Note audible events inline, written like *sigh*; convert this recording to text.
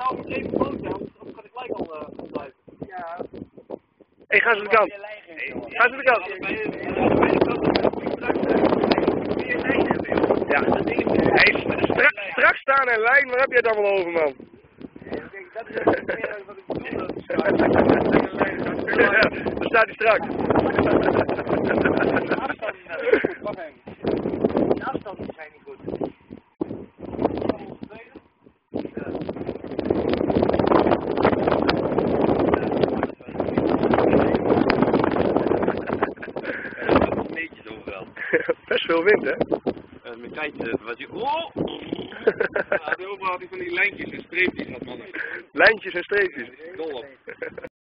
nou even foto, anders kan ik gelijk al uh, opblijven. Ja. Hé, ga eens aan de kant. Ga aan de kant. Ja. Hey, stra straks staan en lijn, waar heb je het allemaal over, man? Dat is wat ik bedoelde. Ja, daar staat hij straks. *laughs* Best veel wind, hè? En mijn kite was hij. Oh! *laughs* Ja, overal had hij van die lijntjes en streepjes had man. Lijntjes en streepjes. Dol op. *laughs*